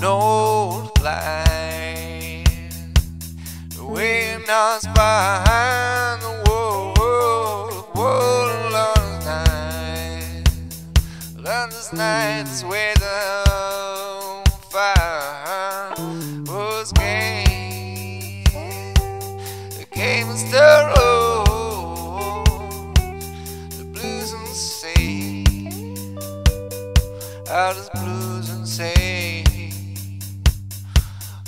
no line. The wind knocks behind the wall, wall London's night. London's night is where the fire was gained. The game is the the blues and blues and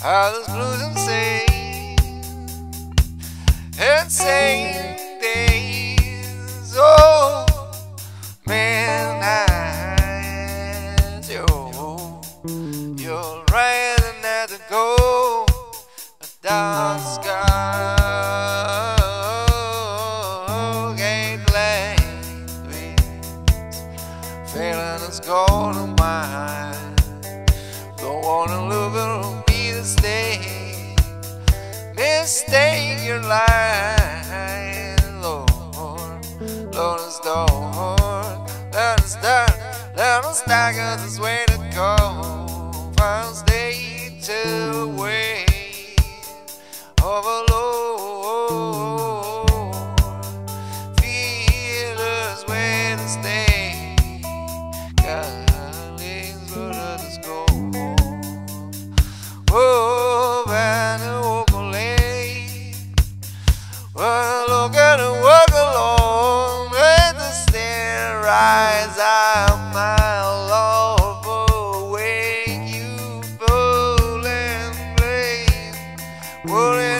how does blues and say, and saying days, oh man, I, yo, you're riding at the go, a dark sky, failing us golden wine. Your life, Lord, Lord is Lord, let us down, let us down, cause it's way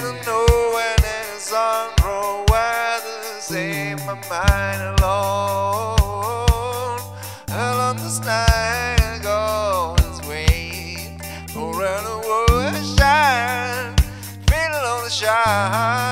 In the know when the sun grow wild, to save my mind alone. Understand God's way. Around the world and shine, feeling on the shine.